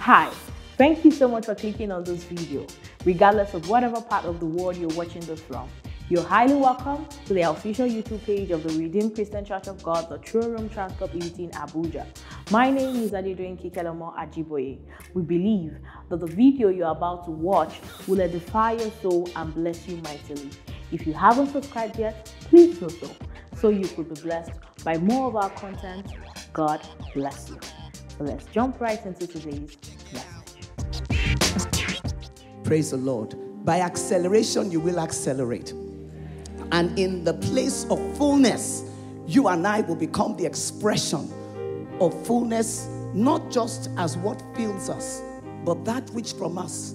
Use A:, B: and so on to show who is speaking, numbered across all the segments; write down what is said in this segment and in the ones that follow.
A: Hi, thank you so much for clicking on this video, regardless of whatever part of the world you're watching this from. You're highly welcome to the official YouTube page of the Redeemed Christian Church of God, the Throne Room Transport Unity in Abuja. My name is Adedoyin Kikelomo Ajiboye. We believe that the video you're about to watch will edify your soul and bless you mightily. If you haven't subscribed yet, please do so, so you could be blessed by more of our content. God bless you. So let's jump right into today's message.
B: Praise the Lord. By acceleration, you will accelerate. And in the place of fullness, you and I will become the expression of fullness, not just as what fills us, but that which from us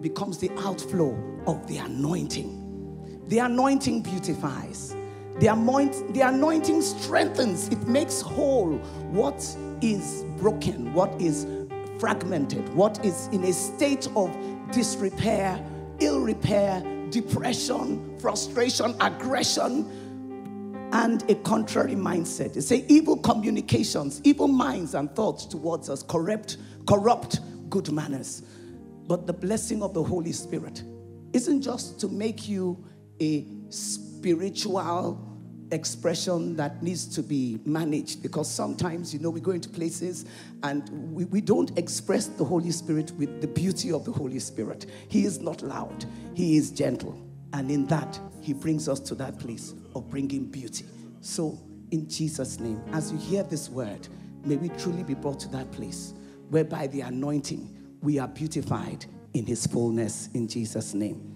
B: becomes the outflow of the anointing. The anointing beautifies. The, anoint, the anointing strengthens. It makes whole what is broken, what is fragmented, what is in a state of disrepair, ill repair, depression, frustration, aggression, and a contrary mindset. They say evil communications, evil minds and thoughts towards us corrupt, corrupt good manners. But the blessing of the Holy Spirit isn't just to make you a spiritual expression that needs to be managed because sometimes, you know, we go into places and we, we don't express the Holy Spirit with the beauty of the Holy Spirit. He is not loud, He is gentle. And in that, He brings us to that place of bringing beauty. So, in Jesus' name, as you hear this word, may we truly be brought to that place whereby the anointing we are beautified in His fullness in Jesus' name.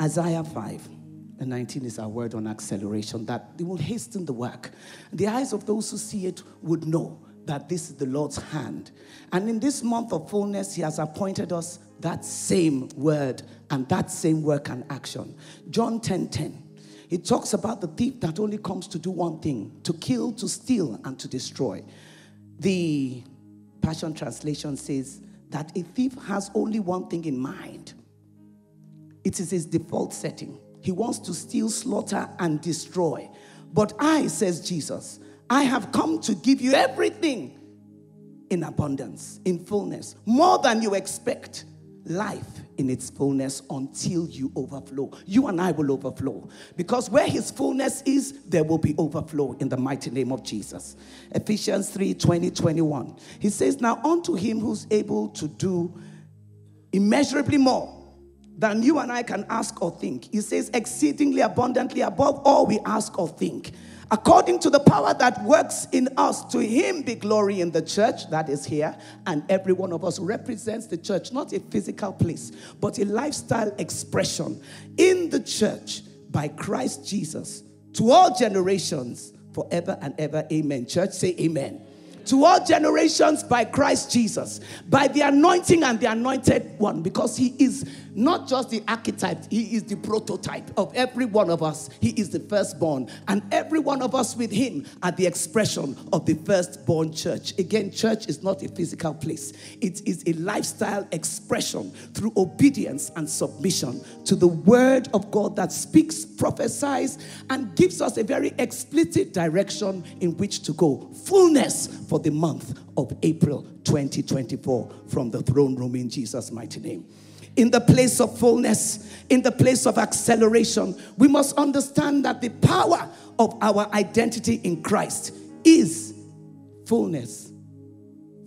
B: Isaiah 5 and 19 is our word on acceleration, that it will hasten the work. The eyes of those who see it would know that this is the Lord's hand. And in this month of fullness, He has appointed us that same word and that same work and action. John 10 10. It talks about the thief that only comes to do one thing to kill, to steal, and to destroy. The Passion Translation says that a thief has only one thing in mind it is his default setting he wants to steal, slaughter, and destroy. But I, says Jesus, I have come to give you everything in abundance, in fullness, more than you expect. Life in its fullness until you overflow. You and I will overflow. Because where his fullness is, there will be overflow in the mighty name of Jesus. Ephesians 3 20, 21. He says, Now unto him who's able to do immeasurably more than you and I can ask or think. He says, exceedingly abundantly above all we ask or think. According to the power that works in us, to him be glory in the church that is here. And every one of us represents the church, not a physical place, but a lifestyle expression in the church by Christ Jesus to all generations forever and ever. Amen. Church, say amen to all generations by Christ Jesus, by the anointing and the anointed one, because he is not just the archetype, he is the prototype of every one of us. He is the firstborn, and every one of us with him are the expression of the firstborn church. Again, church is not a physical place, it is a lifestyle expression through obedience and submission to the word of God that speaks, prophesies, and gives us a very explicit direction in which to go. Fullness for the month of April 2024 from the throne room in Jesus' mighty name. In the place of fullness, in the place of acceleration, we must understand that the power of our identity in Christ is fullness.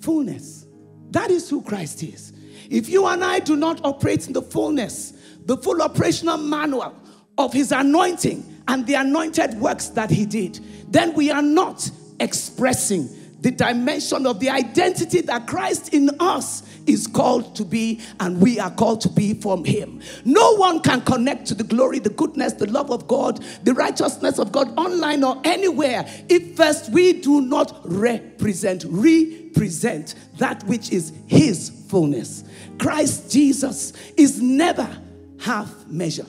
B: Fullness. That is who Christ is. If you and I do not operate in the fullness, the full operational manual of his anointing and the anointed works that he did, then we are not expressing the dimension of the identity that Christ in us is called to be, and we are called to be from Him. No one can connect to the glory, the goodness, the love of God, the righteousness of God online or anywhere if first we do not represent, represent that which is His fullness. Christ Jesus is never half measure.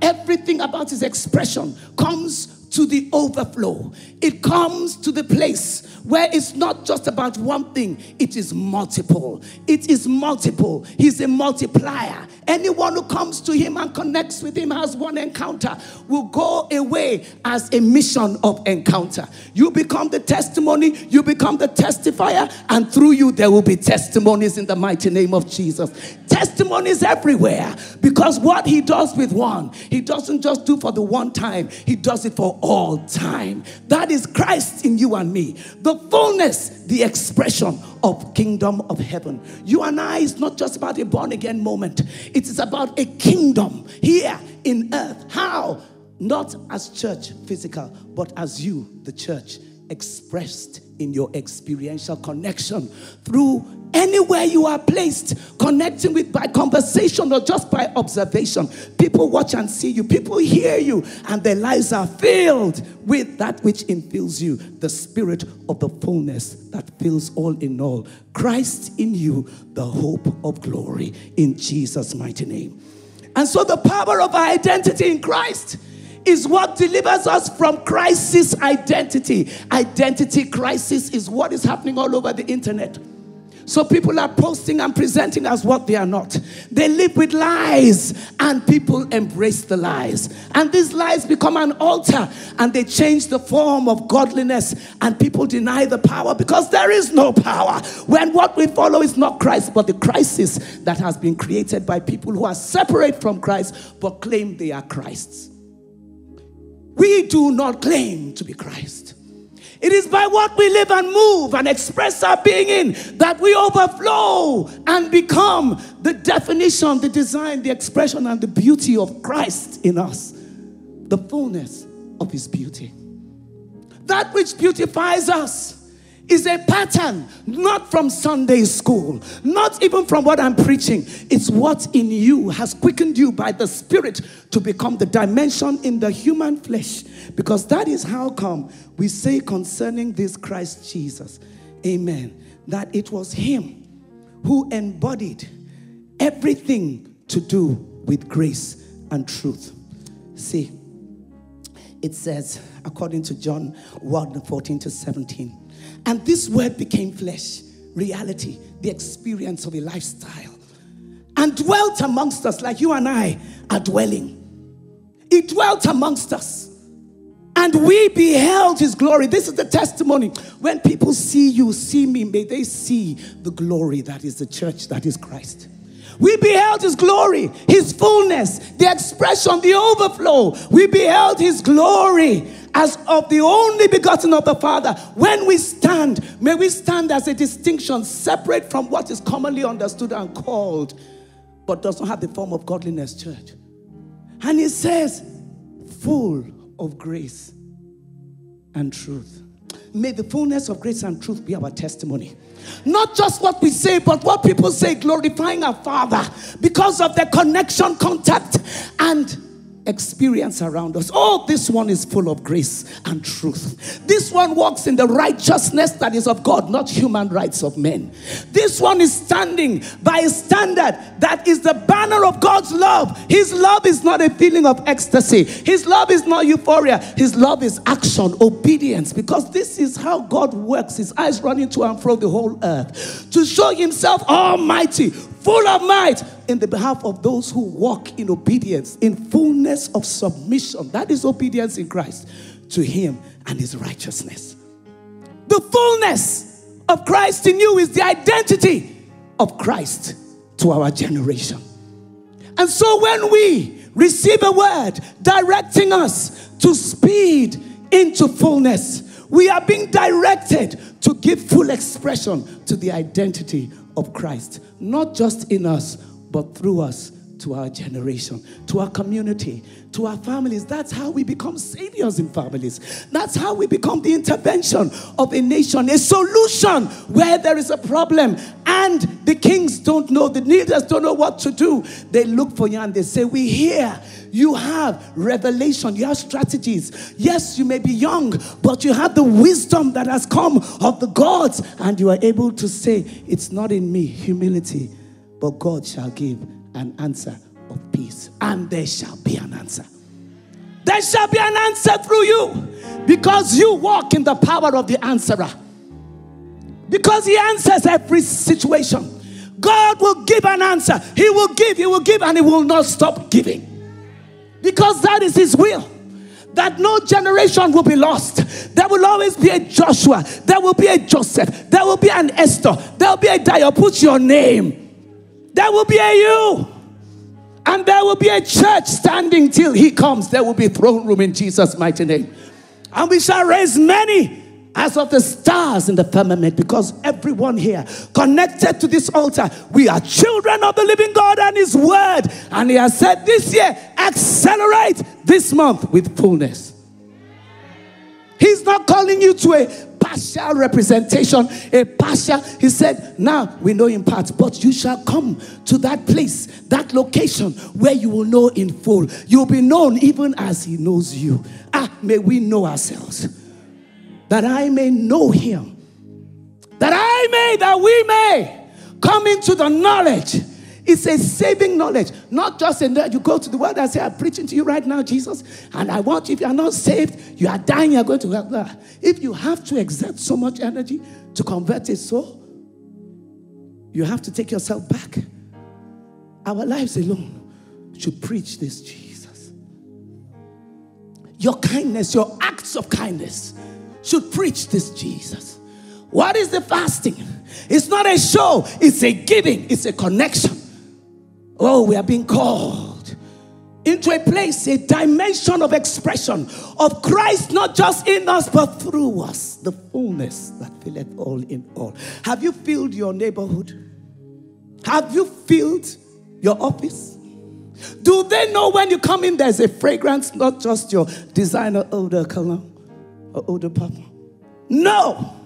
B: Everything about His expression comes to the overflow. It comes to the place where it's not just about one thing, it is multiple. It is multiple. He's a multiplier. Anyone who comes to him and connects with him has one encounter will go away as a mission of encounter. You become the testimony, you become the testifier, and through you there will be testimonies in the mighty name of Jesus. Testimonies everywhere because what he does with one, he doesn't just do for the one time, he does it for all time. That is Christ in you and me. The fullness, the expression of kingdom of heaven. You and I is not just about a born again moment. It is about a kingdom here in earth. How? Not as church physical, but as you, the church, expressed in your experiential connection through anywhere you are placed, connecting with by conversation or just by observation. People watch and see you, people hear you, and their lives are filled with that which infills you the spirit of the fullness that fills all in all. Christ in you, the hope of glory, in Jesus' mighty name. And so, the power of our identity in Christ is what delivers us from crisis identity. Identity crisis is what is happening all over the internet. So people are posting and presenting as what they are not. They live with lies and people embrace the lies. And these lies become an altar and they change the form of godliness and people deny the power because there is no power when what we follow is not Christ but the crisis that has been created by people who are separate from Christ but claim they are Christ's. We do not claim to be Christ. It is by what we live and move and express our being in that we overflow and become the definition, the design, the expression, and the beauty of Christ in us. The fullness of His beauty. That which beautifies us is a pattern, not from Sunday school, not even from what I'm preaching. It's what in you has quickened you by the Spirit to become the dimension in the human flesh. Because that is how come we say concerning this Christ Jesus, amen, that it was Him who embodied everything to do with grace and truth. See, it says, according to John 1 14 to 17, and this word became flesh, reality, the experience of a lifestyle, and dwelt amongst us like you and I are dwelling. He dwelt amongst us. And we beheld his glory. This is the testimony. When people see you, see me, may they see the glory that is the church, that is Christ. We beheld his glory, his fullness, the expression, the overflow. We beheld his glory as of the only begotten of the Father. When we stand, may we stand as a distinction separate from what is commonly understood and called, but does not have the form of godliness, church. And he says, full of grace and truth. May the fullness of grace and truth be our testimony. Not just what we say, but what people say, glorifying our Father because of the connection, contact, and experience around us. Oh, this one is full of grace and truth. This one walks in the righteousness that is of God, not human rights of men. This one is standing by a standard that is the banner of God's love. His love is not a feeling of ecstasy, His love is not euphoria. His love is action, obedience, because this is how God works. His eyes running to and fro the whole earth to show Himself almighty full of might in the behalf of those who walk in obedience, in fullness of submission. That is obedience in Christ to Him and His righteousness. The fullness of Christ in you is the identity of Christ to our generation. And so when we receive a word directing us to speed into fullness, we are being directed to give full expression to the identity of Christ, not just in us, but through us to our generation, to our community, to our families. That's how we become saviors in families. That's how we become the intervention of a nation, a solution where there is a problem and the kings don't know, the leaders don't know what to do. They look for you and they say, We hear you have revelation, you have strategies. Yes, you may be young, but you have the wisdom that has come of the gods, and you are able to say, It's not in me, humility, but God shall give an answer of peace, and there shall be an answer. There shall be an answer through you because you walk in the power of the answerer. Because he answers every situation. God will give an answer. He will give, He will give, and He will not stop giving. Because that is His will. That no generation will be lost. There will always be a Joshua. There will be a Joseph. There will be an Esther. There will be a Dayo. Put your name. There will be a you. And there will be a church standing till he comes. There will be throne room in Jesus' mighty name. And we shall raise many as of the stars in the firmament, because everyone here connected to this altar, we are children of the living God and His Word. And He has said this year, accelerate this month with fullness. He's not calling you to a partial representation, a partial. He said, Now we know in part, but you shall come to that place, that location where you will know in full. You'll be known even as He knows you. Ah, may we know ourselves. That I may know Him. That I may, that we may come into the knowledge it's a saving knowledge, not just in that you go to the world and say, I'm preaching to you right now, Jesus, and I want you, if you are not saved, you are dying, you're going to hell. If you have to exert so much energy to convert a soul, you have to take yourself back. Our lives alone should preach this Jesus. Your kindness, your acts of kindness should preach this Jesus. What is the fasting? It's not a show, it's a giving, it's a connection. Oh, we are being called into a place, a dimension of expression of Christ, not just in us, but through us. The fullness that filleth all in all. Have you filled your neighborhood? Have you filled your office? Do they know when you come in, there's a fragrance, not just your designer odor cologne or odor papa? No.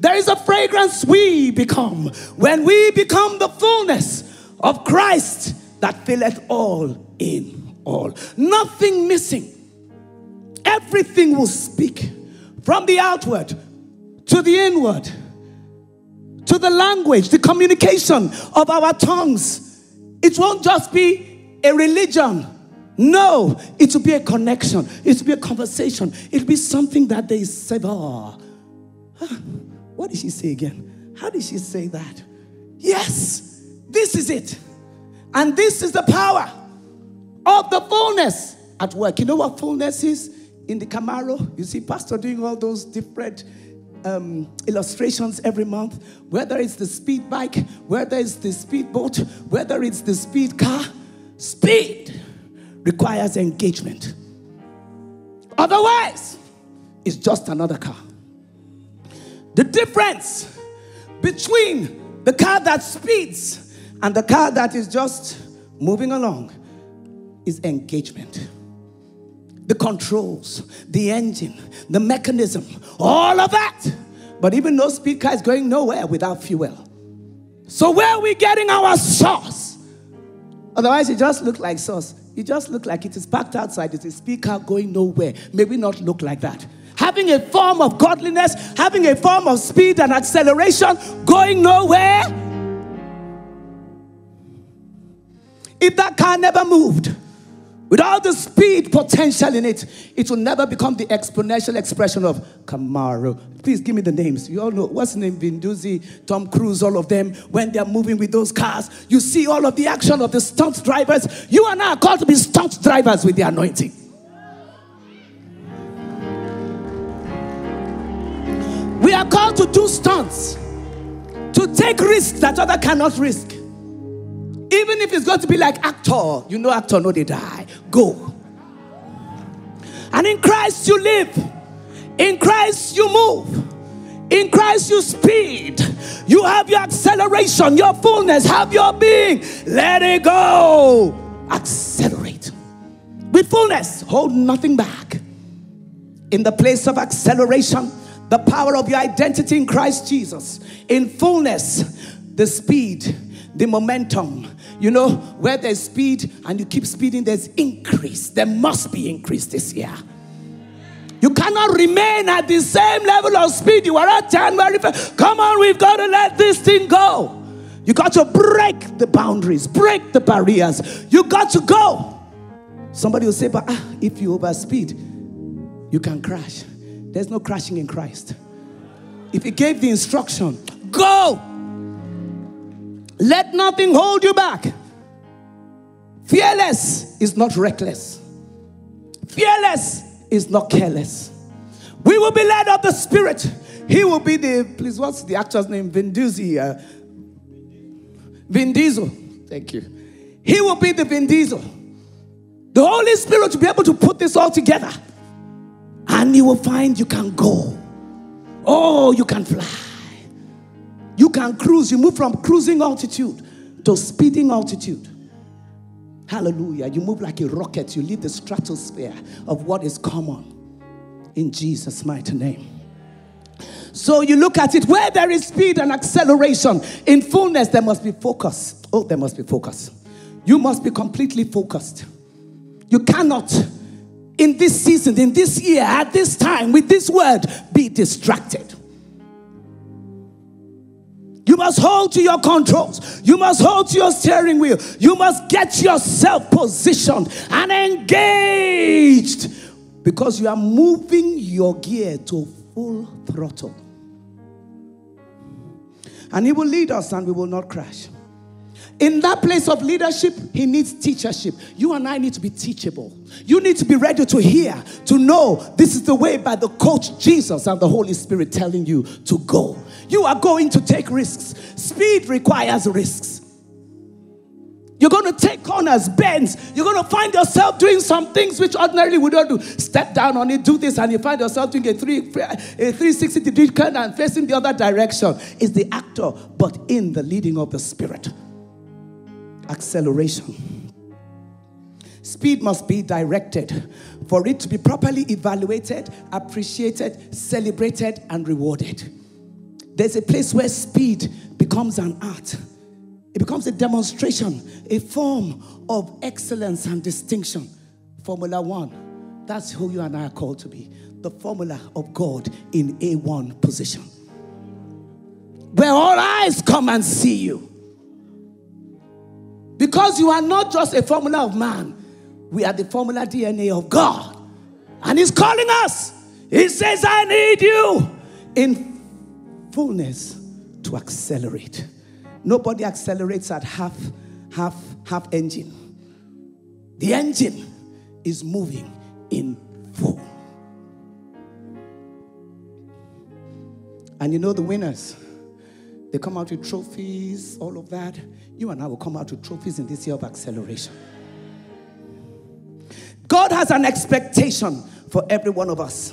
B: There is a fragrance we become when we become the fullness of Christ that filleth all in all. Nothing missing. Everything will speak from the outward to the inward, to the language, the communication of our tongues. It won't just be a religion. No, it will be a connection. It will be a conversation. It will be something that they say, oh, what did she say again? How did she say that? Yes, this is it. And this is the power of the fullness at work. You know what fullness is? In the Camaro, you see Pastor doing all those different um, illustrations every month, whether it's the speed bike, whether it's the speed boat, whether it's the speed car. Speed requires engagement. Otherwise, it's just another car. The difference between the car that speeds and the car that is just moving along is engagement. The controls, the engine, the mechanism, all of that. But even no speed car is going nowhere without fuel. So where are we getting our sauce? Otherwise, it just look like sauce. It just look like it is packed outside. It's a speed car going nowhere. Maybe not look like that. Having a form of godliness, having a form of speed and acceleration, going nowhere If that car never moved, with all the speed potential in it, it will never become the exponential expression of Camaro. Please give me the names. You all know what's the name? Vin Diesel, Tom Cruise, all of them. When they're moving with those cars, you see all of the action of the stunt drivers. You and I are called to be stunt drivers with the anointing. We are called to do stunts, to take risks that other cannot risk. Even if it's going to be like actor, you know, actor, no, they die. Go. And in Christ you live, in Christ you move. In Christ, you speed. You have your acceleration, your fullness, have your being. Let it go. Accelerate. With fullness, hold nothing back. In the place of acceleration, the power of your identity in Christ Jesus. In fullness, the speed, the momentum, you know, where there's speed and you keep speeding, there's increase. There must be increase this year. You cannot remain at the same level of speed you were at January. Come on, we've got to let this thing go. You got to break the boundaries, break the barriers. You got to go. Somebody will say, but ah, if you overspeed, you can crash. There's no crashing in Christ. If He gave the instruction, go, let nothing hold you back. Fearless is not reckless, fearless is not careless. We will be led of the Spirit. He will be the, please, what's the actor's name? Vin Diesel. Uh, Vin Diesel. Thank you. He will be the Vin Diesel. The Holy Spirit will be able to put this all together. And you will find you can go. Oh, you can fly. You can cruise. You move from cruising altitude to speeding altitude. Hallelujah. You move like a rocket. You leave the stratosphere of what is common. In Jesus' mighty name. So you look at it where there is speed and acceleration. In fullness, there must be focus. Oh, there must be focus. You must be completely focused. You cannot, in this season, in this year, at this time, with this word, be distracted. You must hold to your controls. You must hold to your steering wheel. You must get yourself positioned and engaged because you are moving your gear to full throttle. And He will lead us and we will not crash. In that place of leadership, he needs teachership. You and I need to be teachable. You need to be ready to hear, to know this is the way by the coach Jesus and the Holy Spirit telling you to go. You are going to take risks. Speed requires risks. You're going to take corners, bends. You're going to find yourself doing some things which ordinarily we don't do. Step down on it, do this, and you find yourself doing a, three, a 360 degree turn and facing the other direction. It's the actor, but in the leading of the Spirit acceleration. Speed must be directed for it to be properly evaluated, appreciated, celebrated, and rewarded. There's a place where speed becomes an art. It becomes a demonstration, a form of excellence and distinction. Formula One, that's who you and I are called to be. The formula of God in A1 position. Where all eyes come and see you. Because you are not just a formula of man, we are the formula DNA of God. And He's calling us. He says, I need you in fullness to accelerate. Nobody accelerates at half, half, half engine. The engine is moving in full. And you know the winners. They come out with trophies, all of that. You and I will come out with trophies in this year of acceleration. God has an expectation for every one of us.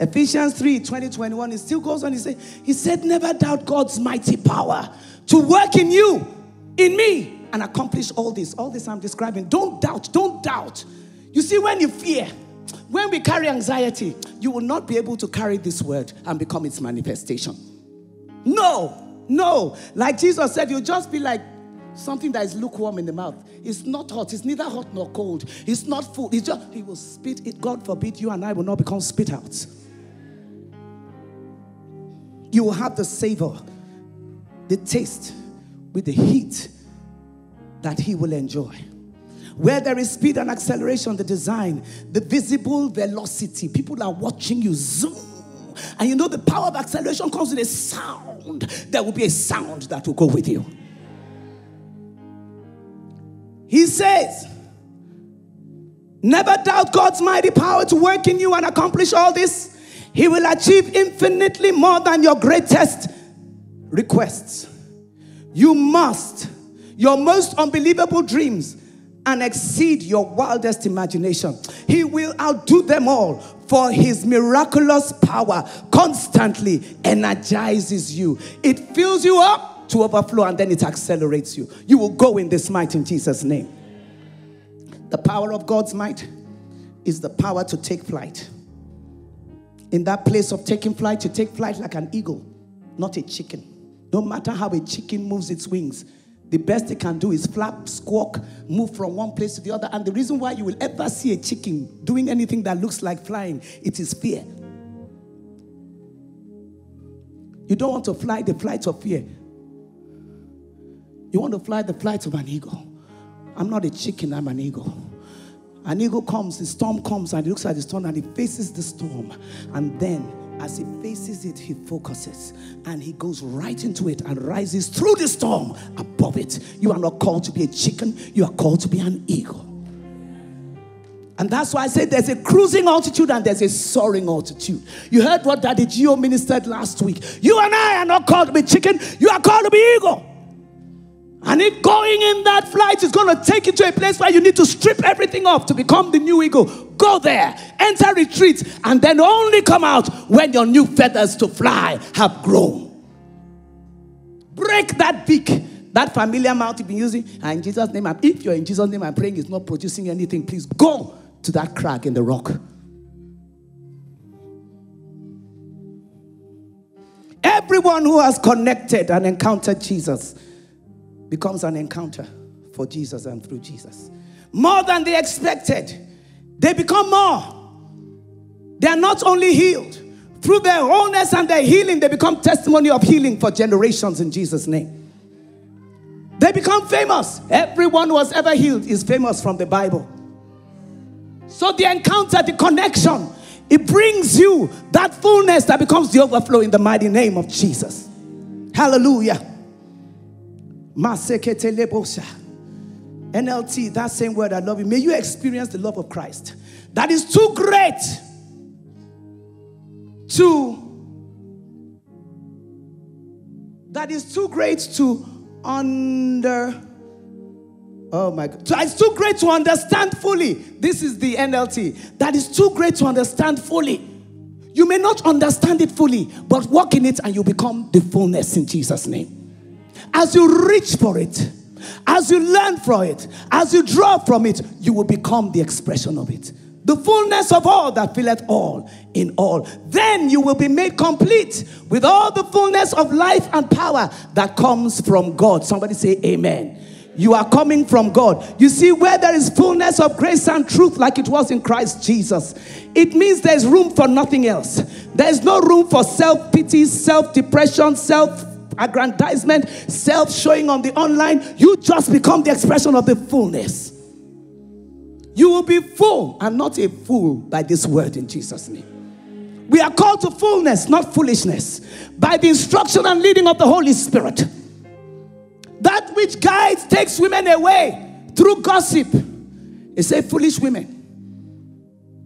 B: Ephesians 3 20, 21, it still goes on. He said, He said, Never doubt God's mighty power to work in you, in me, and accomplish all this. All this I'm describing. Don't doubt, don't doubt. You see, when you fear, when we carry anxiety, you will not be able to carry this word and become its manifestation. No, no, like Jesus said, you'll just be like something that is lukewarm in the mouth. It's not hot, it's neither hot nor cold. It's not full. It's just, he will spit it. God forbid you and I will not become spit outs. You will have the savor, the taste with the heat that he will enjoy. Where there is speed and acceleration, the design, the visible velocity, people are watching you zoom. And you know the power of acceleration comes with a sound there will be a sound that will go with you. He says, Never doubt God's mighty power to work in you and accomplish all this. He will achieve infinitely more than your greatest requests. You must, your most unbelievable dreams, and exceed your wildest imagination. He will outdo them all, for his miraculous power constantly energizes you. It fills you up to overflow and then it accelerates you. You will go in this might in Jesus' name. The power of God's might is the power to take flight. In that place of taking flight, you take flight like an eagle, not a chicken. No matter how a chicken moves its wings, the best it can do is flap, squawk, move from one place to the other. And the reason why you will ever see a chicken doing anything that looks like flying, it is fear. You don't want to fly the flight of fear. You want to fly the flight of an eagle. I'm not a chicken, I'm an eagle. An eagle comes, the storm comes, and he looks at the storm and he faces the storm. And then, as he faces it, he focuses and he goes right into it and rises through the storm above it. You are not called to be a chicken, you are called to be an eagle. And that's why I said there's a cruising altitude and there's a soaring altitude. You heard what Daddy G.O. ministered last week. You and I are not called to be chicken, you are called to be eagle. And if going in that flight is going to take you to a place where you need to strip everything off to become the new eagle, go there, enter retreat, and then only come out when your new feathers to fly have grown. Break that beak, that familiar mouth you've been using. And in Jesus' name, if you're in Jesus' name, I'm praying it's not producing anything, please go to that crack in the rock. Everyone who has connected and encountered Jesus becomes an encounter for Jesus and through Jesus. More than they expected. They become more. They are not only healed, through their wholeness and their healing, they become testimony of healing for generations in Jesus' name. They become famous. Everyone who has ever healed is famous from the Bible. So the encounter, the connection, it brings you that fullness that becomes the overflow in the mighty name of Jesus. Hallelujah. NLT, that same word, I love you. May you experience the love of Christ that is too great to that is too great to under Oh my God. It's too great to understand fully. This is the NLT. That is too great to understand fully. You may not understand it fully, but walk in it and you become the fullness in Jesus' name. As you reach for it, as you learn from it, as you draw from it, you will become the expression of it. The fullness of all that filleth all in all. Then you will be made complete with all the fullness of life and power that comes from God. Somebody say, Amen. You are coming from God. You see, where there is fullness of grace and truth, like it was in Christ Jesus, it means there's room for nothing else. There's no room for self pity, self depression, self aggrandizement, self showing on the online. You just become the expression of the fullness. You will be full and not a fool by this word in Jesus' name. We are called to fullness, not foolishness, by the instruction and leading of the Holy Spirit. That which guides takes women away through gossip. He said, foolish women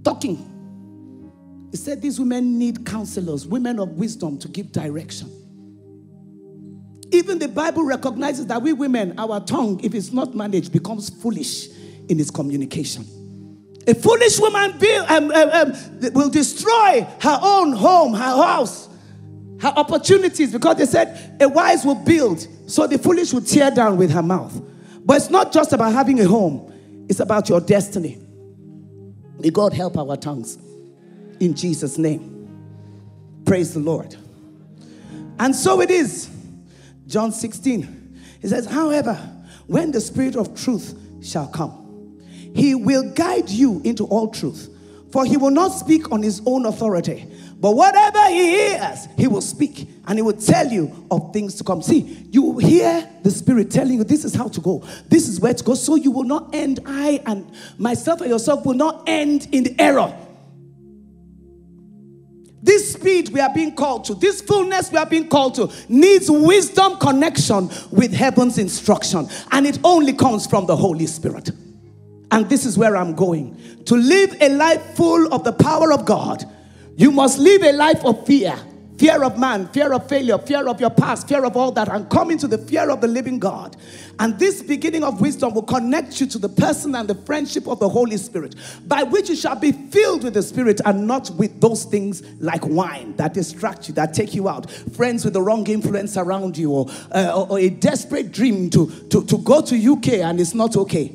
B: talking. He said, these women need counselors, women of wisdom to give direction. Even the Bible recognizes that we women, our tongue, if it's not managed, becomes foolish in its communication. A foolish woman build, um, um, um, will destroy her own home, her house, her opportunities because they said a wise will build, so the foolish will tear down with her mouth. But it's not just about having a home, it's about your destiny. May God help our tongues in Jesus' name. Praise the Lord. And so it is. John 16. He says, However, when the Spirit of truth shall come, he will guide you into all truth. For he will not speak on his own authority, but whatever he hears, he will speak and he will tell you of things to come. See, you hear the Spirit telling you this is how to go, this is where to go, so you will not end, I and myself and yourself will not end in the error. This speed we are being called to, this fullness we are being called to, needs wisdom connection with heaven's instruction. And it only comes from the Holy Spirit. And this is where I'm going. To live a life full of the power of God, you must live a life of fear fear of man, fear of failure, fear of your past, fear of all that, and come into the fear of the living God. And this beginning of wisdom will connect you to the person and the friendship of the Holy Spirit, by which you shall be filled with the Spirit and not with those things like wine that distract you, that take you out, friends with the wrong influence around you, or, uh, or, a desperate dream to, to, to go to UK and it's not okay.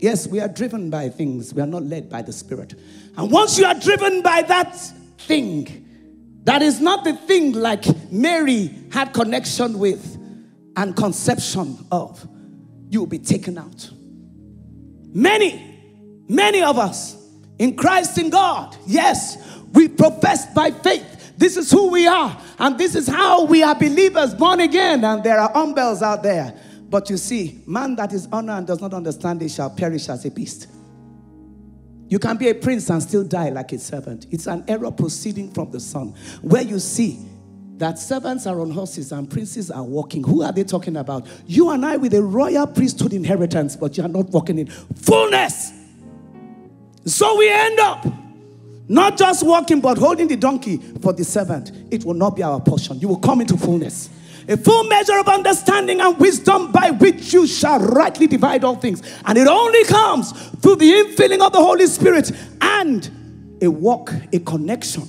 B: Yes, we are driven by things. We are not led by the Spirit. And once you are driven by that thing, that is not the thing like Mary had connection with and conception of, you will be taken out. Many, many of us in Christ in God, yes, we profess by faith. This is who we are, and this is how we are believers born again. And there are umbels out there But you see, man that is honored and does not understand it shall perish as a beast. You can be a prince and still die like a servant. It's an error proceeding from the Son, where you see that servants are on horses and princes are walking. Who are they talking about? You and I with a royal priesthood inheritance, but you are not walking in fullness. So we end up not just walking, but holding the donkey for the servant. It will not be our portion. You will come into fullness. A full measure of understanding and wisdom by which you shall rightly divide all things. And it only comes through the infilling of the Holy Spirit and a walk, a connection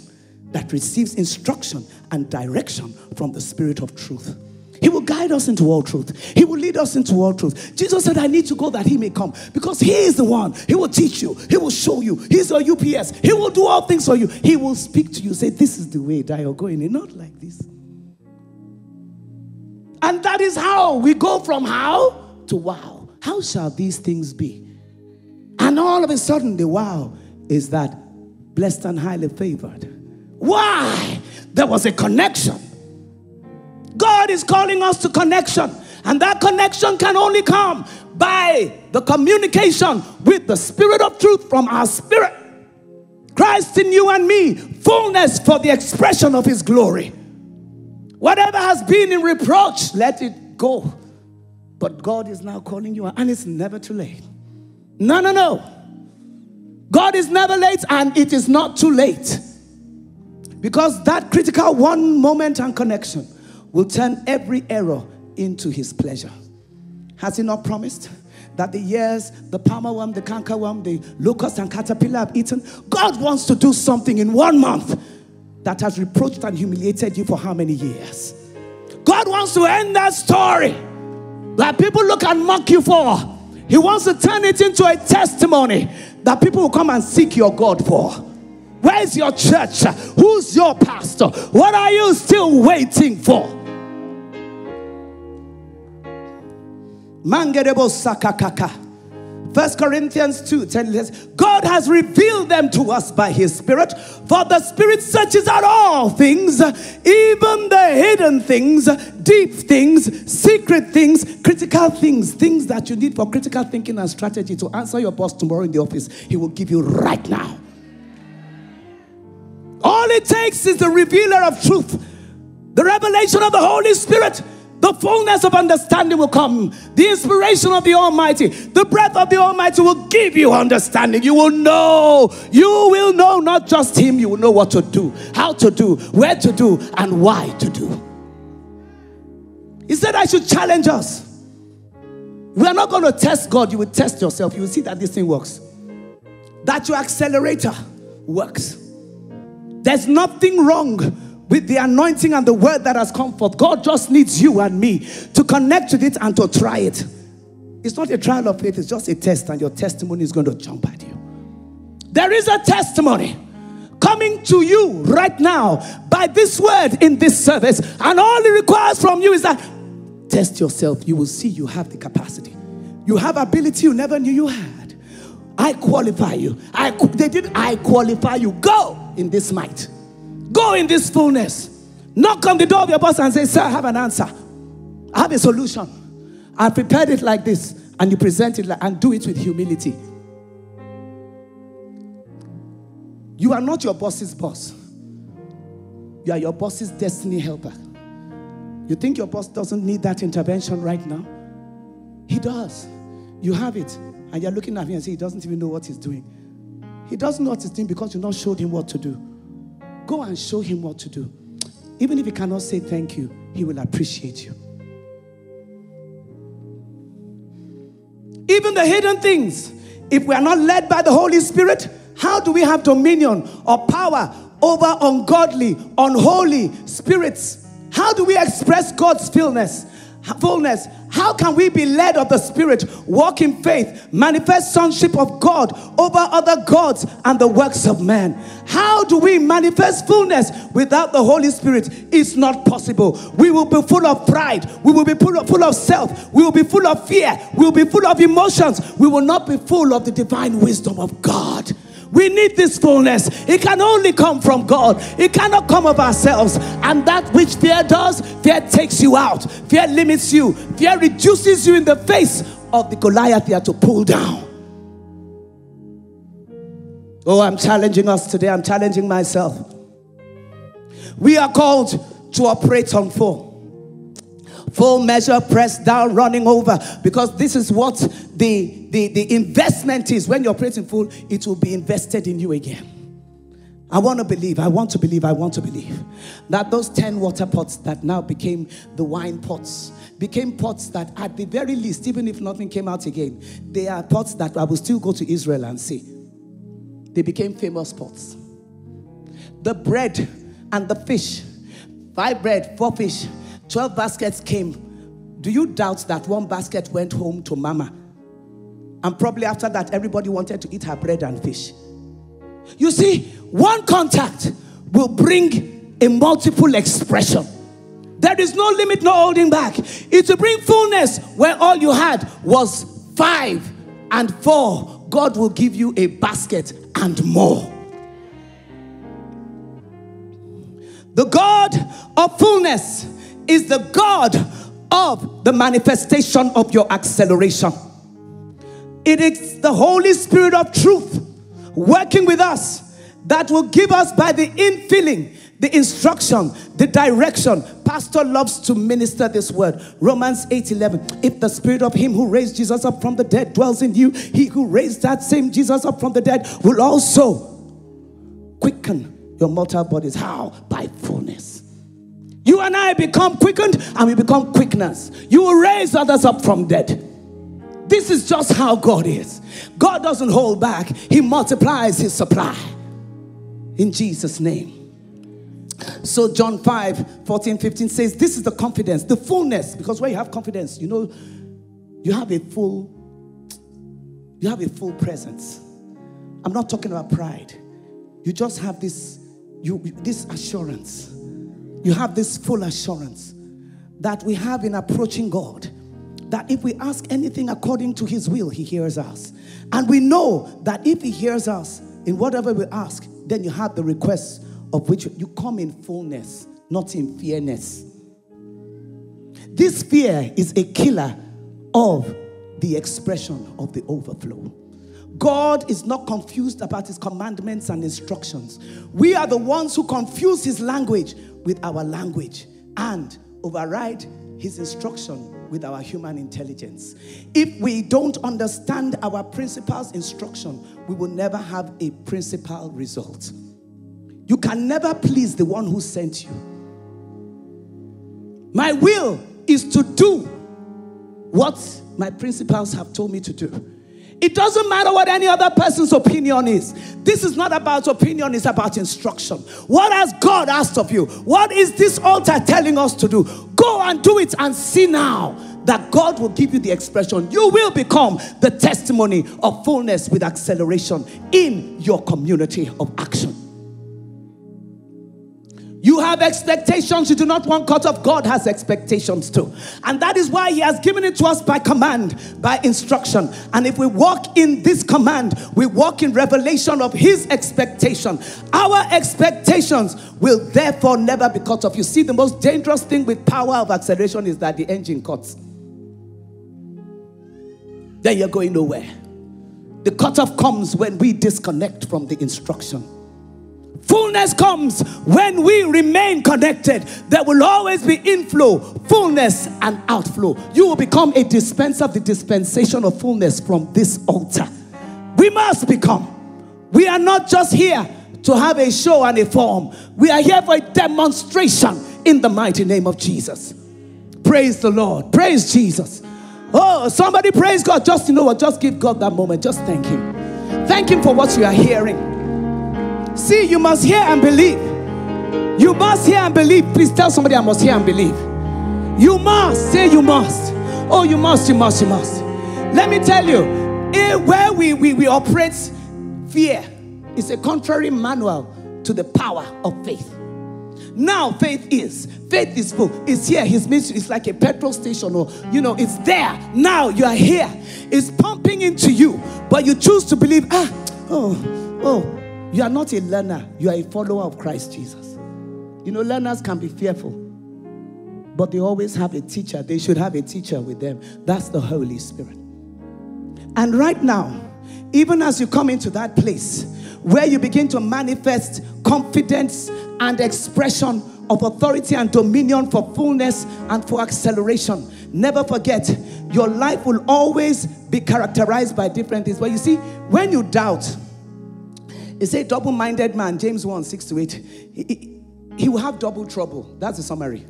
B: that receives instruction and direction from the Spirit of truth. He will guide us into all truth. He will lead us into all truth. Jesus said, I need to go that he may come because he is the one. He will teach you. He will show you. He's your UPS. He will do all things for you. He will speak to you. Say, this is the way that you're going. Not like this. And that is how we go from how to wow. How shall these things be? And all of a sudden, the wow is that blessed and highly favored. Why? There was a connection. God is calling us to connection. And that connection can only come by the communication with the Spirit of truth from our spirit. Christ in you and me, fullness for the expression of His glory. Whatever has been in reproach, let it go. But God is now calling you, and it's never too late. No, no, no. God is never late, and it is not too late. Because that critical one moment and connection will turn every error into his pleasure. Has he not promised? That the years, the palmer worm, the canker worm, the locust and caterpillar have eaten. God wants to do something in one month that has reproached and humiliated you for how many years? God wants to end that story that people look and mock you for. He wants to turn it into a testimony that people will come and seek your God for. Where's your church? Who's your pastor? What are you still waiting for? Mangerebo sakakaka. First Corinthians 2 10 says, God has revealed them to us by his spirit, for the spirit searches out all things, even the hidden things, deep things, secret things, critical things, things that you need for critical thinking and strategy to answer your boss tomorrow in the office. He will give you right now. All it takes is the revealer of truth, the revelation of the Holy Spirit the fullness of understanding will come. The inspiration of the Almighty, the breath of the Almighty will give you understanding. You will know. You will know not just Him, you will know what to do, how to do, where to do, and why to do. He said, I should challenge us. We are not going to test God, you will test yourself. You will see that this thing works. That your accelerator works. There's nothing wrong with the anointing and the word that has come forth. God just needs you and me to connect with it and to try it. It's not a trial of faith, it's just a test, and your testimony is going to jump at you. There is a testimony coming to you right now by this word in this service, and all it requires from you is that test yourself. You will see you have the capacity, you have ability you never knew you had. I qualify you. I they did I qualify you. Go in this might. Go in this fullness. Knock on the door of your boss and say, Sir, I have an answer. I have a solution. I prepared it like this. And you present it like, and do it with humility. You are not your boss's boss. You are your boss's destiny helper. You think your boss doesn't need that intervention right now? He does. You have it. And you're looking at him and say he doesn't even know what he's doing. He doesn't know what he's doing because you not showed him what to do. Go and show him what to do. Even if he cannot say thank you, he will appreciate you. Even the hidden things, if we are not led by the Holy Spirit, how do we have dominion or power over ungodly, unholy spirits? How do we express God's fullness? Fullness. How can we be led of the Spirit, walk in faith, manifest sonship of God over other gods and the works of man? How do we manifest fullness without the Holy Spirit? It's not possible. We will be full of pride. We will be full of, full of self. We will be full of fear. We will be full of emotions. We will not be full of the divine wisdom of God. We need this fullness. It can only come from God. It cannot come of ourselves. And that which fear does, fear takes you out. Fear limits you. Fear reduces you in the face of the Goliath you have to pull down. Oh, I'm challenging us today. I'm challenging myself. We are called to operate on full. Full measure, pressed down, running over. Because this is what the, the, the investment is. When you're operating full, it will be invested in you again. I want to believe, I want to believe, I want to believe that those 10 water pots that now became the wine pots became pots that, at the very least, even if nothing came out again, they are pots that I will still go to Israel and see. They became famous pots. The bread and the fish five bread, four fish, 12 baskets came. Do you doubt that one basket went home to mama? And probably after that, everybody wanted to eat her bread and fish. You see, one contact will bring a multiple expression. There is no limit, no holding back. It will bring fullness where all you had was five and four. God will give you a basket and more. The God of fullness is the God of the manifestation of your acceleration. It is the Holy Spirit of truth working with us that will give us by the infilling the instruction, the direction. Pastor loves to minister this word. Romans 8 11. If the spirit of him who raised Jesus up from the dead dwells in you, he who raised that same Jesus up from the dead will also quicken your mortal bodies. How? By fullness. You and I become quickened and we become quickeners. You will raise others up from dead. This is just how God is. God doesn't hold back, He multiplies His supply. In Jesus' name. So, John 5 14, 15 says, This is the confidence, the fullness. Because when you have confidence, you know, you have a full, you have a full presence. I'm not talking about pride. You just have this, you this assurance. You have this full assurance that we have in approaching God that if we ask anything according to his will, he hears us. And we know that if he hears us in whatever we ask, then you have the requests of which you come in fullness, not in fearness. This fear is a killer of the expression of the overflow. God is not confused about his commandments and instructions. We are the ones who confuse his language with our language and override his instruction with our human intelligence. If we don't understand our principal's instruction, we will never have a principal result. You can never please the one who sent you. My will is to do what my principals have told me to do. It doesn't matter what any other person's opinion is. This is not about opinion, it's about instruction. What has God asked of you? What is this altar telling us to do? Go and do it and see now that God will give you the expression. You will become the testimony of fullness with acceleration in your community of action. You have expectations you do not want cut off. God has expectations too. And that is why He has given it to us by command, by instruction. And if we walk in this command, we walk in revelation of His expectation. Our expectations will therefore never be cut off. You see, the most dangerous thing with power of acceleration is that the engine cuts. Then you're going nowhere. The cutoff comes when we disconnect from the instruction. Fullness comes when we remain connected. There will always be inflow, fullness, and outflow. You will become a dispenser of the dispensation of fullness from this altar. We must become. We are not just here to have a show and a form, we are here for a demonstration in the mighty name of Jesus. Praise the Lord. Praise Jesus. Oh, somebody praise God. Just you know what? Just give God that moment. Just thank Him. Thank Him for what you are hearing. See, you must hear and believe. You must hear and believe. Please tell somebody I must hear and believe. You must. Say you must. Oh, you must, you must, you must. Let me tell you, eh, where we, we, we operate fear is a contrary manual to the power of faith. Now faith is. Faith is full. It's here. His ministry is like a petrol station or, you know, it's there. Now you are here. It's pumping into you. But you choose to believe, ah, oh, Oh, you are not a learner, you are a follower of Christ Jesus. You know, learners can be fearful, but they always have a teacher. They should have a teacher with them. That's the Holy Spirit. And right now, even as you come into that place where you begin to manifest confidence and expression of authority and dominion for fullness and for acceleration, never forget your life will always be characterized by different things. But you see, when you doubt, it's a double minded man, James 1 6 to 8, he, he, he will have double trouble. That's the summary.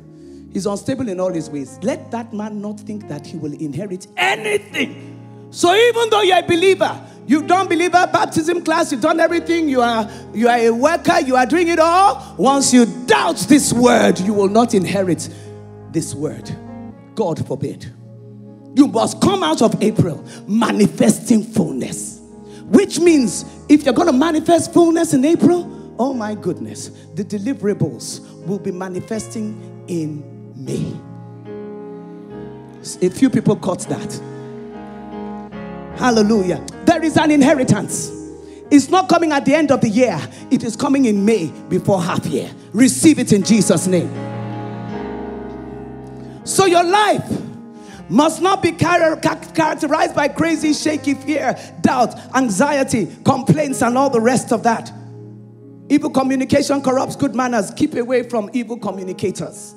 B: He's unstable in all his ways. Let that man not think that he will inherit anything. So even though you're a believer, You've done believer baptism class, you've done everything, you are you are a worker, you are doing it all. Once you doubt this word, you will not inherit this word. God forbid. You must come out of April manifesting fullness. Which means if you're going to manifest fullness in April, oh my goodness, the deliverables will be manifesting in May. A few people caught that. Hallelujah. There is an inheritance. It's not coming at the end of the year, it is coming in May before half year. Receive it in Jesus' name. So, your life must not be characterized by crazy, shaky fear, doubt, anxiety, complaints, and all the rest of that. Evil communication corrupts good manners. Keep away from evil communicators.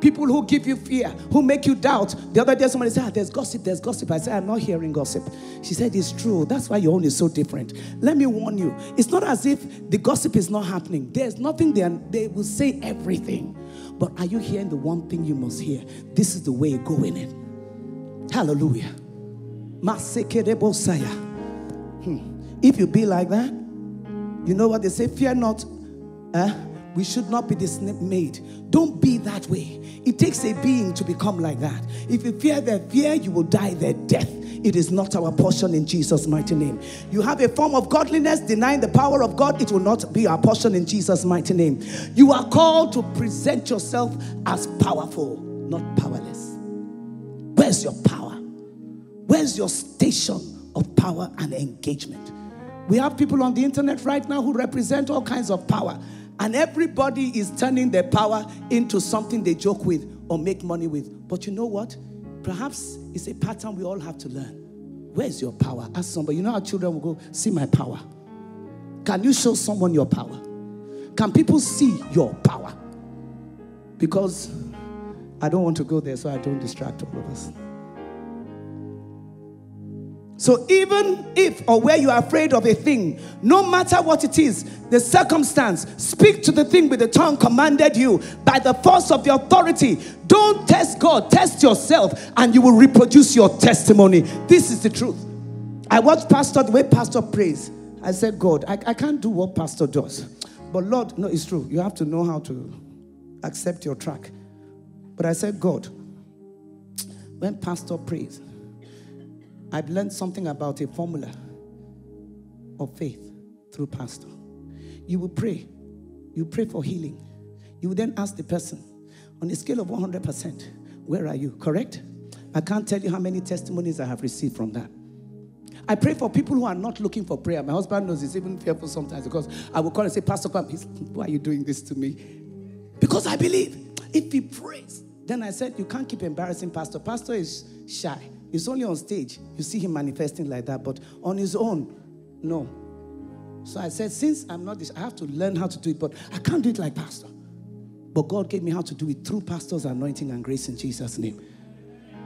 B: People who give you fear, who make you doubt. The other day, somebody said, ah, There's gossip, there's gossip. I said, I'm not hearing gossip. She said, It's true. That's why your own is so different. Let me warn you it's not as if the gossip is not happening. There's nothing there. They will say everything. But are you hearing the one thing you must hear? This is the way going in. Hallelujah. Hmm. If you be like that, you know what they say? Fear not. Eh? We should not be dismayed. Don't be that way. It takes a being to become like that. If you fear their fear, you will die their death. It is not our portion in Jesus' mighty name. You have a form of godliness, denying the power of God, it will not be our portion in Jesus' mighty name. You are called to present yourself as powerful, not powerless. Where's your power? Where's your station of power and engagement? We have people on the internet right now who represent all kinds of power. And everybody is turning their power into something they joke with or make money with. But you know what? Perhaps it's a pattern we all have to learn. Where's your power? Ask somebody. You know how children will go, see my power. Can you show someone your power? Can people see your power? Because I don't want to go there so I don't distract all of us. So even if or where you are afraid of a thing, no matter what it is, the circumstance, speak to the thing with the tongue commanded you by the force of the authority. Don't test God, test yourself, and you will reproduce your testimony. This is the truth. I watched Pastor the way Pastor prays. I said, God, I, I can't do what Pastor does. But Lord, no, it's true. You have to know how to accept your track. But I said, God, when Pastor prays, I've learned something about a formula of faith through pastor. You will pray. You pray for healing. You will then ask the person, on a scale of 100%, where are you? Correct? I can't tell you how many testimonies I have received from that. I pray for people who are not looking for prayer. My husband knows he's even fearful sometimes because I will call and say, Pastor, come. He's, why are you doing this to me? Because I believe if he prays, then I said, You can't keep embarrassing Pastor. Pastor is shy. It's only on stage you see him manifesting like that, but on his own, no. So I said, since I'm not this, I have to learn how to do it, but I can't do it like pastor. But God gave me how to do it through pastor's anointing and grace in Jesus' name.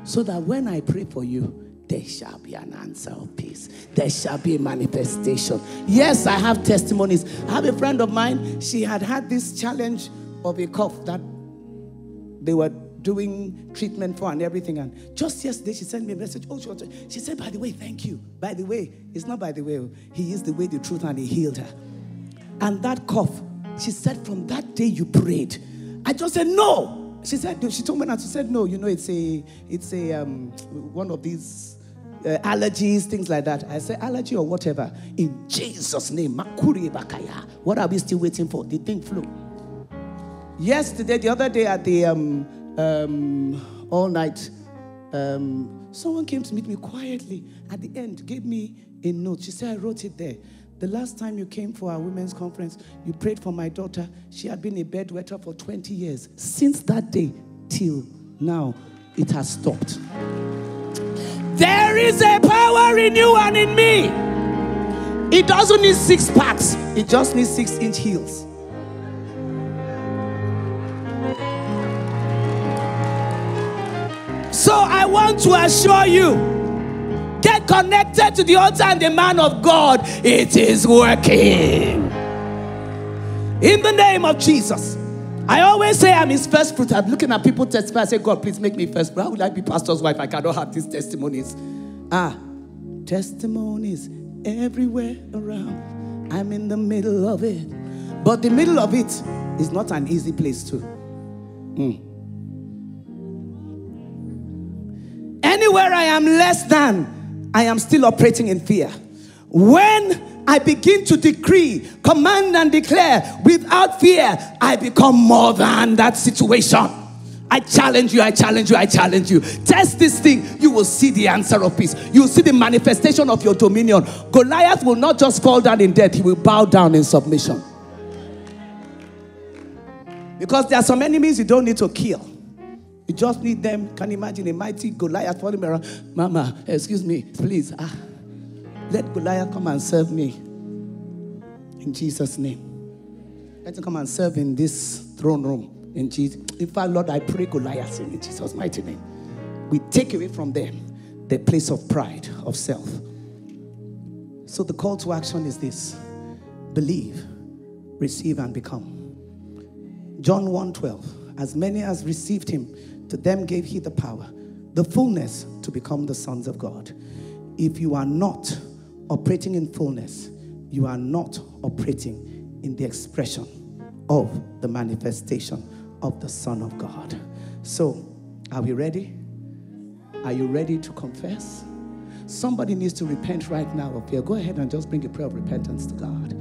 B: So that when I pray for you, there shall be an answer of peace. There shall be a manifestation. Yes, I have testimonies. I have a friend of mine, she had had this challenge of a cough that they were doing treatment for and everything. And just yesterday, she sent me a message. Oh, she, she said, By the way, thank you. By the way, it's not by the way. He is the way, the truth, and He healed her. And that cough, she said, From that day you prayed. I just said, No. She said, She told me that. She said, No, you know, it's a, it's a, um, one of these. Uh, allergies, things like that. I say allergy or whatever. In Jesus' name, Makuri Bakaya. What are we still waiting for? The thing flew. Yesterday, the other day at the um, um, all night. Um, someone came to meet me quietly at the end, gave me a note. She said, I wrote it there. The last time you came for our women's conference, you prayed for my daughter. She had been a bedwetter for 20 years. Since that day till now, it has stopped. There is a power in you and in me. It doesn't need six packs, it just needs six inch heels. Want to assure you get connected to the altar and the man of God. It is working. In the name of Jesus. I always say I'm his first fruit. I'm looking at people testify. I say, God, please make me first fruit. How would I be pastor's wife? I cannot have these testimonies. Ah, testimonies everywhere around. I'm in the middle of it. But the middle of it is not an easy place to. Mm. Anywhere I am less than, I am still operating in fear. When I begin to decree, command, and declare without fear, I become more than that situation. I challenge you, I challenge you, I challenge you. Test this thing, you will see the answer of peace. You will see the manifestation of your dominion. Goliath will not just fall down in death, he will bow down in submission. Because there are some enemies you don't need to kill. You just need them. Can you imagine a mighty Goliath following around? Mama, excuse me, please. Ah, let Goliath come and serve me. In Jesus' name. Let him come and serve in this throne room. In Jesus. In fact, Lord, I pray Goliath in Jesus' mighty name. We take away from them the place of pride, of self. So the call to action is this believe, receive, and become. John 1:12. As many as received him, to them gave he the power, the fullness to become the sons of God. If you are not operating in fullness, you are not operating in the expression of the manifestation of the Son of God. So, are we ready? Are you ready to confess? Somebody needs to repent right now up here. Go ahead and just bring a prayer of repentance to God.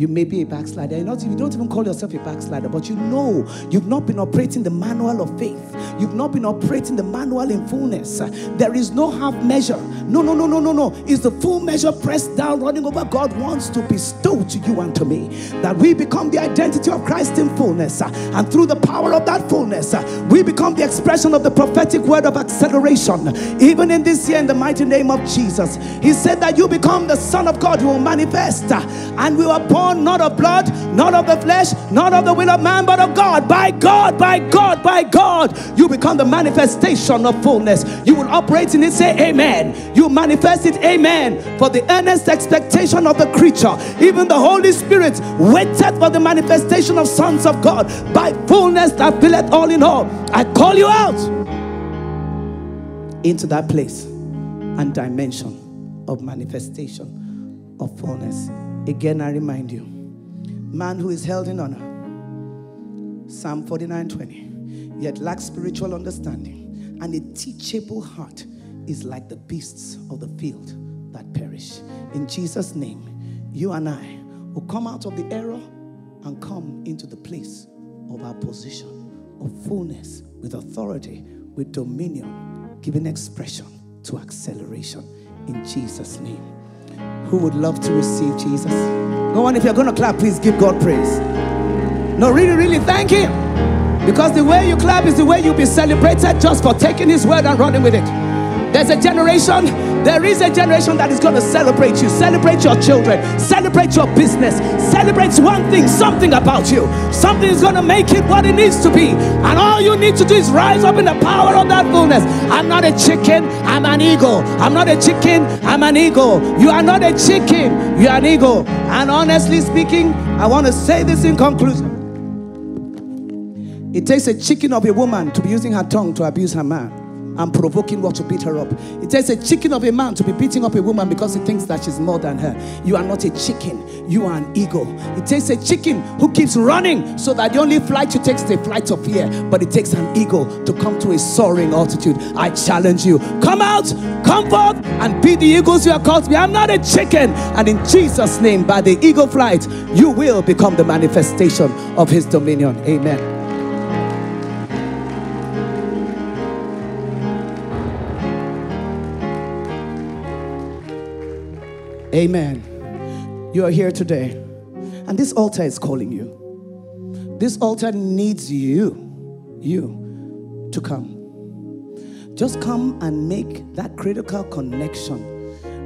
B: You may be a backslider. you not, you don't even call yourself a backslider, but you know you've not been operating the manual of faith. You've not been operating the manual in fullness. There is no half measure. No, no, no, no, no, no. It's the full measure pressed down, running over. God wants to bestow to you and to me that we become the identity of Christ in fullness. And through the power of that fullness, we become the expression of the prophetic word of acceleration. Even in this year, in the mighty name of Jesus, He said that you become the Son of God who will manifest. And we were born born not of blood, not of the flesh, not of the will of man, but of God. By God, by God, by God, you become the manifestation of fullness. You will operate in it, say amen. You manifest it, amen. For the earnest expectation of the creature, even the Holy Spirit waited for the manifestation of sons of God by fullness that filleth all in all. I call you out into that place and dimension of manifestation of fullness. Again, I remind you man who is held in honor, Psalm 49 20, yet lacks spiritual understanding, and a teachable heart is like the beasts of the field that perish. In Jesus' name, you and I will come out of the error and come into the place of our position of fullness with authority, with dominion, giving expression to acceleration. In Jesus' name who would love to receive Jesus? Go on, if you're going to clap, please give God praise. No, really, really thank Him. Because the way you clap is the way you'll be celebrated just for taking His word and running with it. There's a generation, there is a generation that is going to celebrate you, celebrate your children, celebrate your business, celebrate one thing, something about you. Something is going to make it what it needs to be. And all you need to do is rise up in the power of that fullness. I'm not a chicken, I'm an eagle. I'm not a chicken, I'm an eagle. You are not a chicken, you are an eagle. And honestly speaking, I want to say this in conclusion. It takes a chicken of a woman to be using her tongue to abuse her man and provoking what to beat her up. It takes a chicken of a man to be beating up a woman because he thinks that she's more than her. You are not a chicken, you are an eagle. It takes a chicken who keeps running so that the only flight you take is a flight of fear, but it takes an eagle to come to a soaring altitude. I challenge you come out, come forth, and be the eagles you are called to be. I'm not a chicken, and in Jesus' name, by the eagle flight, you will become the manifestation of his dominion. Amen. Amen. You are here today, and this altar is calling you. This altar needs you, you, to come. Just come and make that critical connection.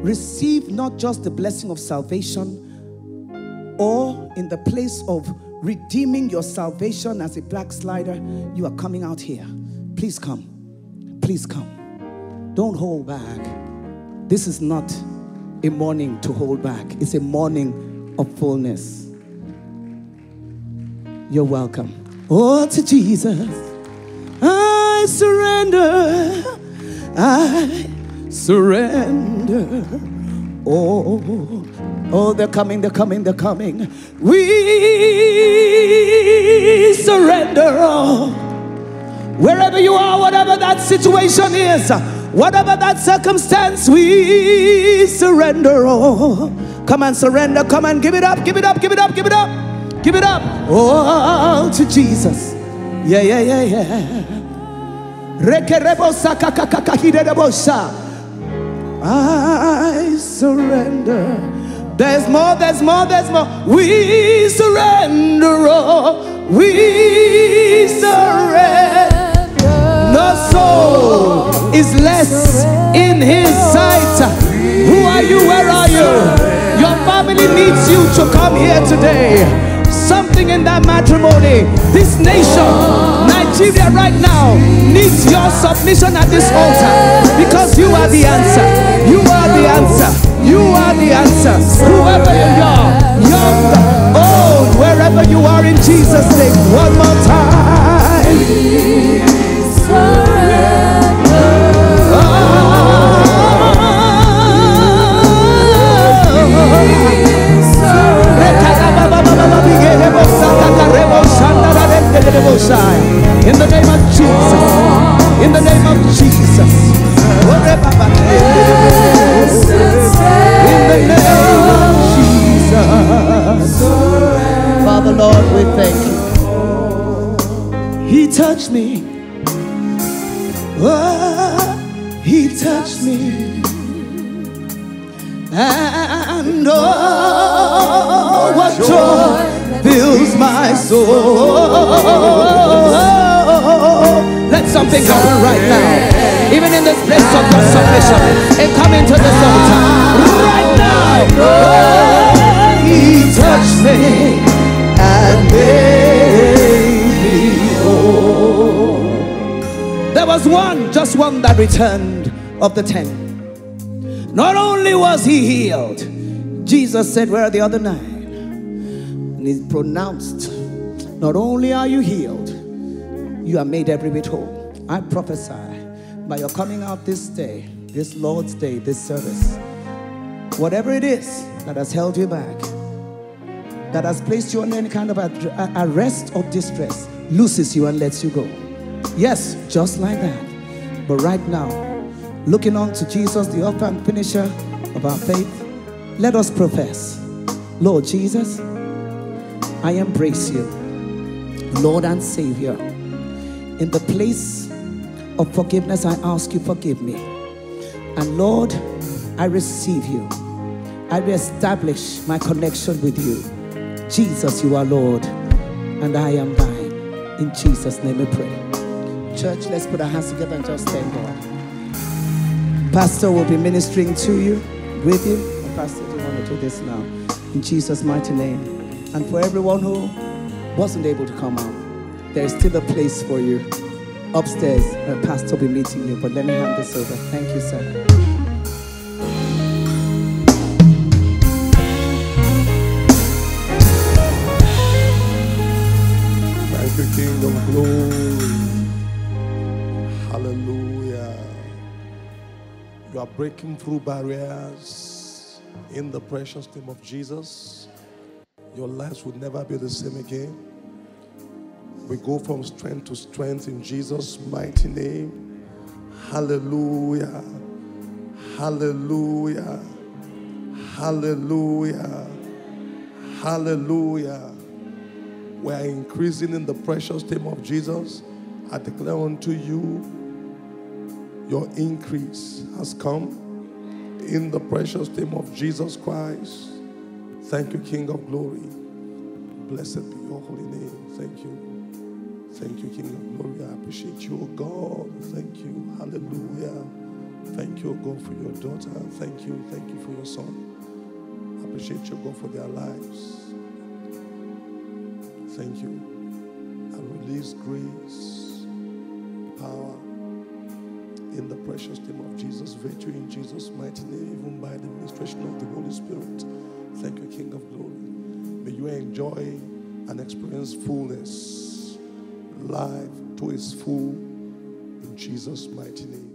B: Receive not just the blessing of salvation, or in the place of redeeming your salvation as a backslider, you are coming out here. Please come. Please come. Don't hold back. This is not a morning to hold back, it's a morning of fullness. You're welcome. Oh, to Jesus, I surrender. I surrender. Oh, oh, they're coming, they're coming, they're coming. We surrender. Oh. Wherever you are, whatever that situation is, whatever that circumstance, we surrender. Oh, come and surrender. Come and give it up, give it up, give it up, give it up, give it up. Oh, to Jesus. Yeah, yeah, yeah, yeah. I surrender. There's more, there's more, there's more. We surrender. Oh, we surrender. No soul is less in his sight. Who are you? Where are you? Your family needs you to come here today. Something in that matrimony, this nation, Nigeria right now, needs your submission at this altar because you are the answer. You are the answer. You are the answer. Whoever you are, young, old, oh, wherever you are in Jesus' name, one more time. In the name of Jesus. In the name of Jesus. In the name of Jesus. Father Lord, we thank you. He touched me. Oh, he touched me. And oh, what joy fills my soul. Let something happen right now. Even in this place of your submission, and come into this altar right now. Oh, he touched me and was one, just one that returned of the ten. Not only was he healed, Jesus said, Where are the other nine? And he pronounced, Not only are you healed, you are made every bit whole. I prophesy by your coming out this day, this Lord's Day, this service, whatever it is that has held you back, that has placed you under any kind of arrest or distress, looses you and lets you go. Yes, just like that. But right now, looking on to Jesus, the author and finisher of our faith, let us profess, Lord Jesus, I embrace you, Lord and Savior. In the place of forgiveness, I ask you, forgive me. And Lord, I receive you. I reestablish my connection with you. Jesus, you are Lord, and I am thine. In Jesus' name we pray. Church, let's put our hands together and just thank God. Pastor will be ministering to you, with you. Oh, Pastor, do you want to do this now? In Jesus' mighty name. And for everyone who wasn't able to come out, there is still a place for you upstairs where Pastor will be meeting you. But let me hand this over. Thank you, sir.
C: Thank you, King of Glory. Hallelujah. You are breaking through barriers in the precious name of Jesus. Your lives will never be the same again. We go from strength to strength in Jesus' mighty name. Hallelujah. Hallelujah. Hallelujah. Hallelujah. We are increasing in the precious name of Jesus. I declare unto you, your increase has come in the precious name of Jesus Christ. Thank you, King of glory. Blessed be your holy name. Thank you. Thank you, King of glory. I appreciate you, oh God. Thank you. Hallelujah. Thank you, oh God, for your daughter. Thank you. Thank you for your son. I appreciate you, God, for their lives. Thank you. I release grace, power in the precious name of Jesus, victory in Jesus' mighty name, even by the ministration of the Holy Spirit. Thank you, King of glory. May you enjoy and experience fullness, life to its full, in Jesus' mighty name.